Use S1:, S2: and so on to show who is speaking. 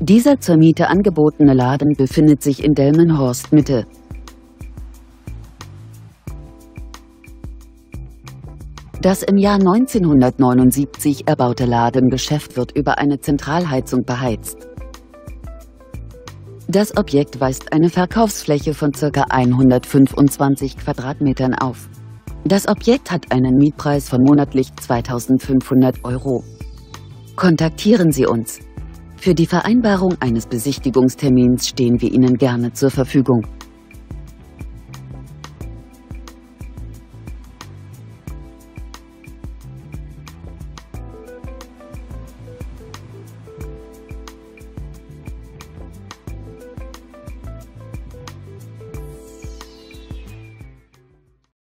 S1: Dieser zur Miete angebotene Laden befindet sich in Delmenhorst Mitte. Das im Jahr 1979 erbaute Ladengeschäft wird über eine Zentralheizung beheizt. Das Objekt weist eine Verkaufsfläche von ca. 125 Quadratmetern auf. Das Objekt hat einen Mietpreis von monatlich 2500 Euro. Kontaktieren Sie uns. Für die Vereinbarung eines Besichtigungstermins stehen wir Ihnen gerne zur Verfügung.